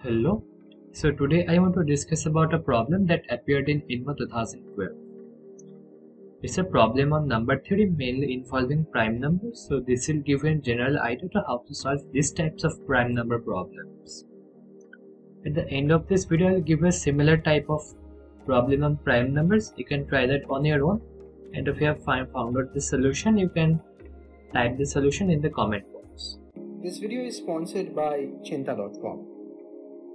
Hello. So today I want to discuss about a problem that appeared in INMO 2012. It's a problem on number theory mainly involving prime numbers. So this will give you a general idea to how to solve these types of prime number problems. At the end of this video I'll give you a similar type of problem on prime numbers. You can try that on your own and if you have found out the solution you can type the solution in the comment box. This video is sponsored by Cheenta.com.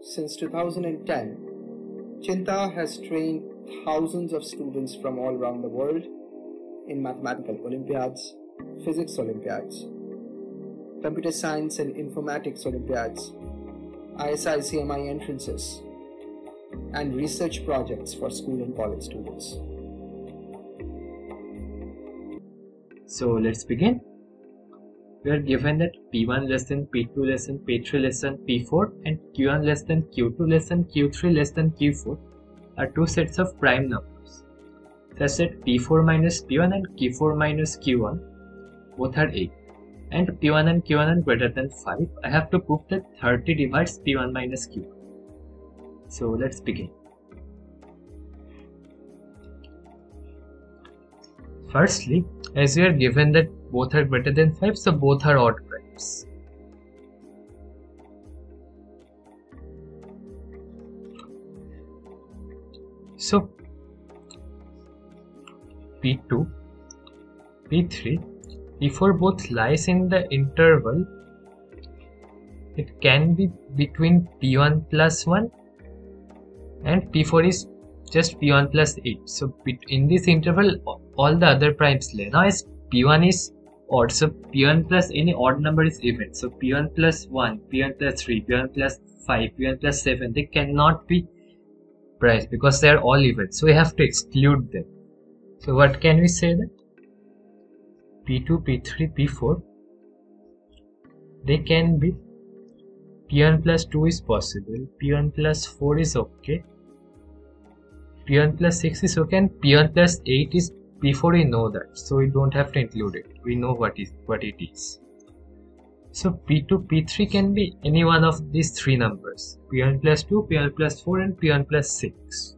Since 2010, Cheenta has trained thousands of students from all around the world in mathematical Olympiads, physics Olympiads, computer science and informatics Olympiads, ISI CMI entrances, and research projects for school and college students. So let's begin we are given that P1 less than P2 less than P3 less than P4 and Q1 less than Q2 less than Q3 less than Q4 are two sets of prime numbers. Such that P4 minus P1 and Q4 minus Q1 both are 8 and P1 and Q1 are greater than 5 I have to prove that 30 divides P1 minus Q1 so let's begin. Firstly as we are given that both are greater than 5 so both are odd primes so p2 p3 p4 both lies in the interval. It can be between p1 plus 1 and p4 is just p1 plus 8 so in this interval all the other primes lay now as p1 is odd. So P1 plus any odd number is even. So P1 plus 1, P1 plus 3, P1 plus 5, P1 plus 7, they cannot be primes because they are all even. So we have to exclude them. So what can we say that? P2, P3, P4, they can be P1 plus 2 is possible, P1 plus 4 is okay, P1 plus 6 is okay and P1 plus 8 is before we know that. So we don't have to include it. We know what is what it is. So p2 p3 can be any one of these three numbers. P1 plus 2 p1 plus 4 and p1 plus 6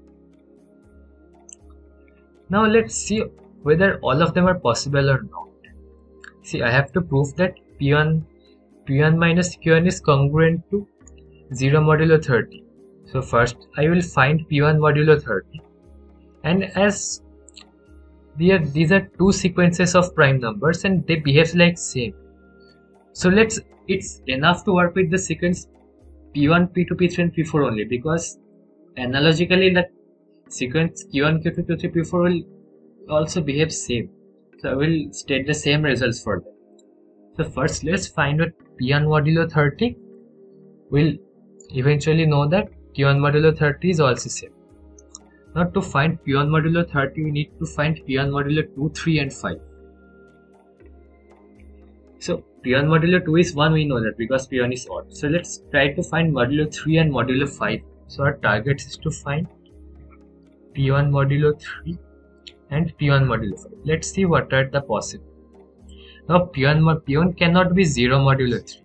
now let's see whether all of them are possible or not. See i have to prove that p1 p1 minus q1 is congruent to 0 modulo 30 so first i will find p1 modulo 30 and as are, these are two sequences of prime numbers and they behave like same. So let's it's enough to work with the sequence p1 p2 p3 and p4 only because analogically the sequence q1 q2 q3 p4 will also behave same. So i will state the same results for them. So first let's find what p1 modulo 30 we'll eventually know that q1 modulo 30 is also same now to find P1 modulo 30, we need to find P1 modulo 2, 3 and 5. So P1 modulo 2 is 1, we know that because P1 is odd. So let's try to find modulo 3 and modulo 5. So our target is to find P1 modulo 3 and P1 modulo 5. Let's see what are the possible. Now P1, P1 cannot be 0 modulo 3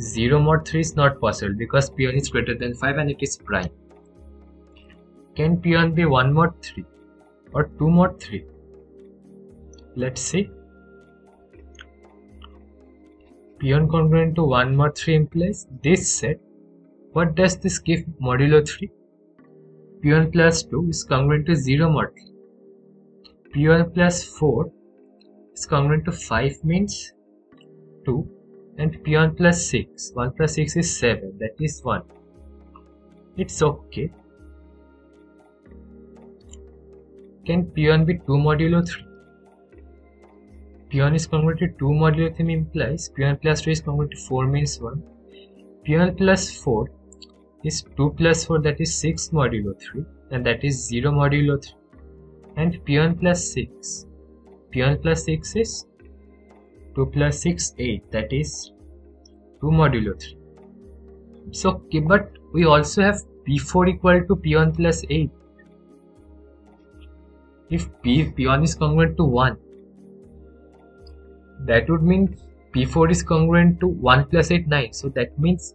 0 mod 3 is not possible because P1 is greater than 5 and it is prime. Can P1 be 1 mod 3 or 2 mod 3? Let's see. P1 congruent to 1 mod 3 implies this set. What does this give modulo 3? P1 plus 2 is congruent to 0 mod 3. P1 plus 4 is congruent to 5 means 2 and p1 plus 6 1 plus 6 is 7 that is 1 it's okay. Can p1 be 2 modulo 3 p1 is congruent to 2 modulo 3 implies p1 plus 2 is congruent to 4 means 1 p1 plus 4 is 2 plus 4 that is 6 modulo 3 and that is 0 modulo 3 and p1 plus 6 p1 plus 6 is 2 plus 6 8 that is 2 modulo 3 so okay, but we also have p4 equal to p1 plus 8 if p p1 is congruent to 1 that would mean P4 is congruent to 1 plus 8, 9. So that means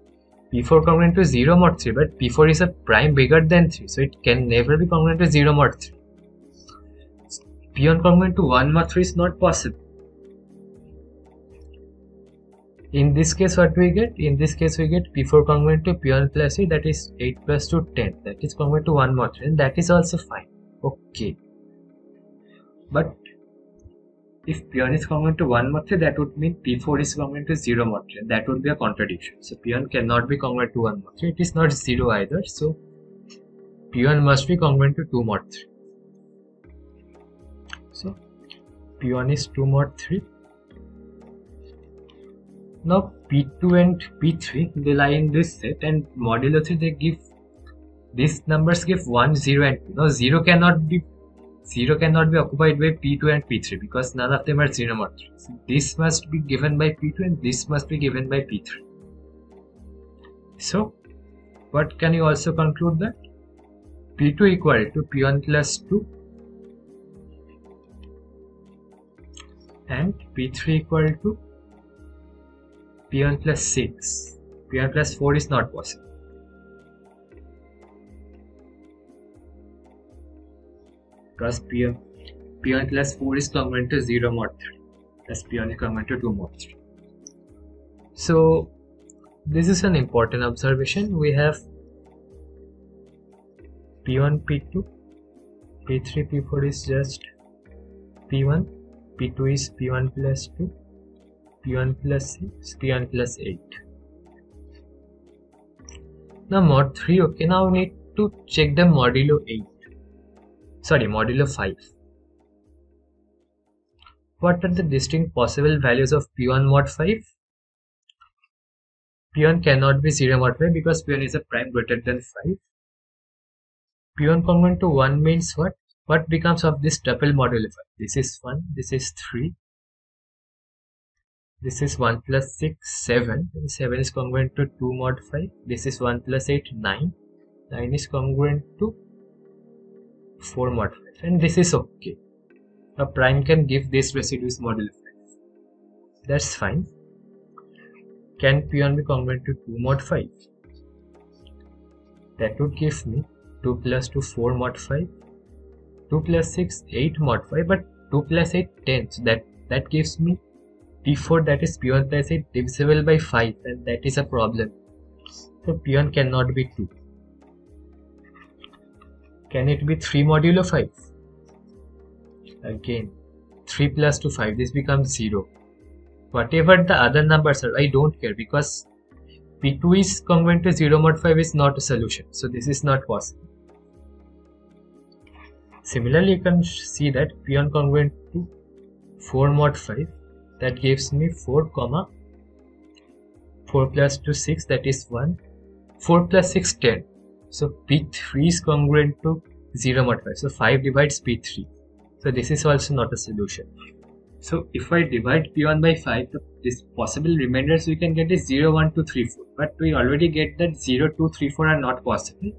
P4 congruent to 0 mod 3, but P4 is a prime bigger than 3, so it can never be congruent to 0 mod 3. P1 congruent to 1 mod 3 is not possible. In this case, what we get? In this case, we get P4 congruent to P1 plus 3, that is 8 plus 2, 10. That is congruent to 1 mod 3, and that is also fine. Okay. But if P1 is congruent to 1 mod 3, that would mean P4 is congruent to 0 mod 3. That would be a contradiction. So P1 cannot be congruent to 1 mod 3. It is not 0 either. So P1 must be congruent to 2 mod 3. So P1 is 2 mod 3. Now P2 and P3 they lie in this set and modulo 3 they give these numbers give 1, 0 and 2. Now 0 cannot be 0 cannot be occupied by P2 and P3 because none of them are 0 mod 3. So this must be given by P2 and this must be given by P3. So what can you also conclude that? P2 equal to P1 plus 2 and P3 equal to P1 plus 6. P1 plus 4 is not possible. because P1, P1 plus 4 is congruent to 0 mod 3 plus P1 is congruent to 2 mod 3. So this is an important observation. We have P1, P2, P3, P4 is just P1, P2 is P1 plus 2, P1 plus 6, P1 plus 8. Now mod 3, okay, now we need to check the modulo 8 sorry modulo 5 what are the distinct possible values of p1 mod 5 p1 cannot be 0 mod 5 because p1 is a prime greater than 5 p1 congruent to 1 means what? What becomes of this tuple modulo 5 this is 1 this is 3 this is 1 plus 6 7 7 is congruent to 2 mod 5 this is 1 plus 8 9 9 is congruent to 4 mod 5 and this is okay. A prime can give this residues modulo 5 that's fine. Can p1 be congruent to 2 mod 5 that would give me 2 plus 2 4 mod 5 2 plus 6 8 mod 5 but 2 plus 8 10 so that that gives me p4 that is p1 plus 8 divisible by 5 and that is a problem so p1 cannot be 2 can it be 3 modulo 5? Again, 3 plus 2 5. This becomes 0. Whatever the other numbers are, I don't care because P2 is congruent to 0 mod 5 is not a solution. So this is not possible. Similarly, you can see that P1 congruent to 4 mod 5 that gives me 4 comma 4 plus 2 6 that is 1 4 plus 6 10 so P3 is congruent to 0 mod 5. So 5 divides P3. So this is also not a solution. So if I divide P1 by 5, the this possible remainders we can get is 0, 1, 2, 3, 4. But we already get that 0, 2, 3, 4 are not possible.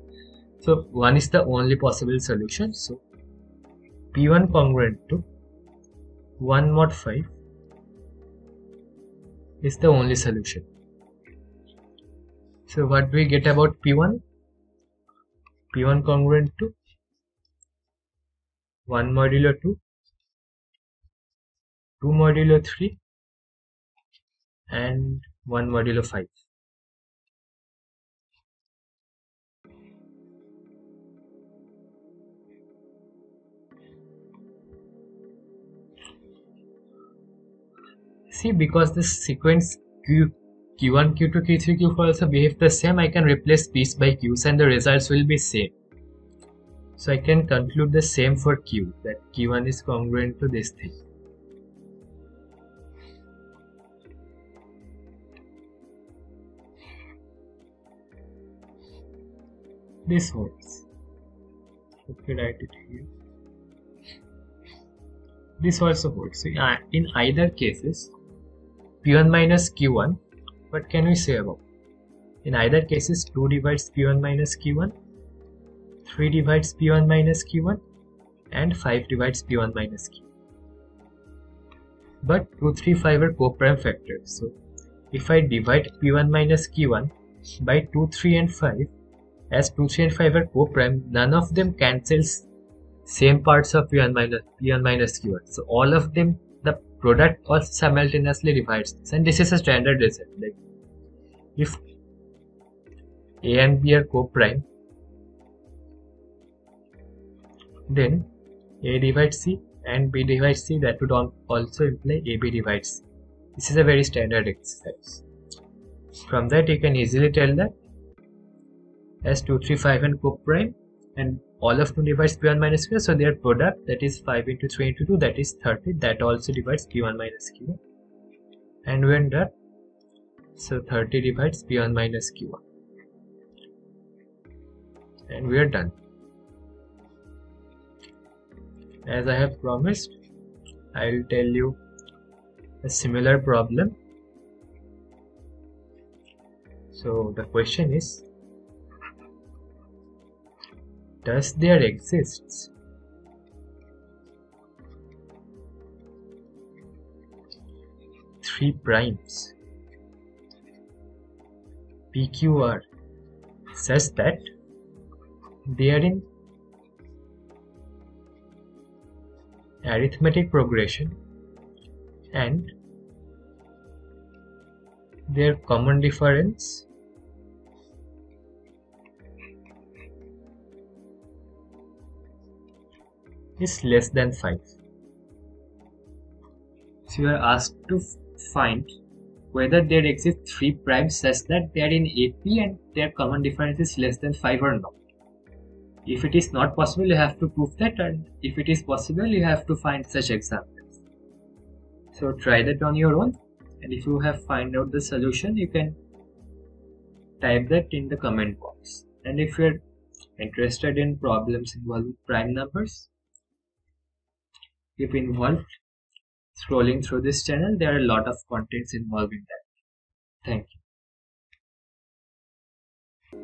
So 1 is the only possible solution. So P1 congruent to 1 mod 5 is the only solution. So what we get about P1? P1 congruent to 1 modulo 2, 2 modulo 3 and 1 modulo 5. See because this sequence Q q1, q2, q3, q4 also behave the same, I can replace p's by q's and the results will be same. So I can conclude the same for q, that q1 is congruent to this thing. This holds. Let me write it here. This also holds. So uh, in either cases, p1 minus q1 what can we say about? In either cases, 2 divides p1 minus q1, 3 divides p1 minus q1, and 5 divides p1 minus q. but 2, 3, 5 are co-prime factors. So if I divide P1 minus Q1 by 2, 3 and 5, as 2, 3 and 5 are co-prime, none of them cancels same parts of P1 minus P1 minus Q1. So all of them, the product also simultaneously divides this. And this is a standard result. Like if A and B are co-prime, then A divides C and B divides C that would also imply AB divides C. This is a very standard exercise. From that you can easily tell that as 2, 3, 5 and co-prime and all of 2 divides P1 minus Q so their product that is 5 into 3 into 2 that is 30 that also divides P1 minus Q1 and when done so 30 divides P1 minus Q1 and we are done. As I have promised I'll tell you a similar problem. So the question is does there exists three primes. PQR such that they are in arithmetic progression. And. Their common difference is less than 5. So you are asked to find whether there exist 3 primes such that they are in AP and their common difference is less than 5 or not. If it is not possible, you have to prove that, and if it is possible, you have to find such examples. So try that on your own, and if you have find out the solution, you can type that in the comment box. And if you're interested in problems involving prime numbers, keep involved scrolling through this channel. There are a lot of contents involving that. Thank you.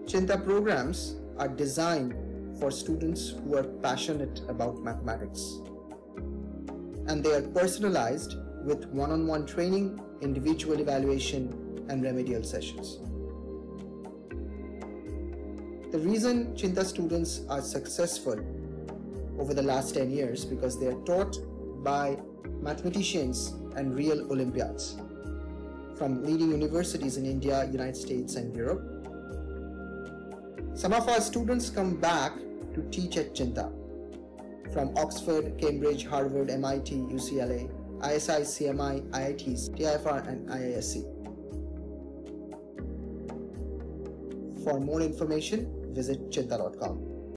Cheenta programs are designed for students who are passionate about mathematics. And they are personalized with one on one training, individual evaluation, and remedial sessions. The reason Cheenta students are successful over the last 10 years because they are taught by mathematicians and real Olympiads from leading universities in India, United States, and Europe. Some of our students come back to teach at Cheenta from Oxford, Cambridge, Harvard, MIT, UCLA, ISI, CMI, IITs, TIFR, and IISc. For more information, visit cheenta.com.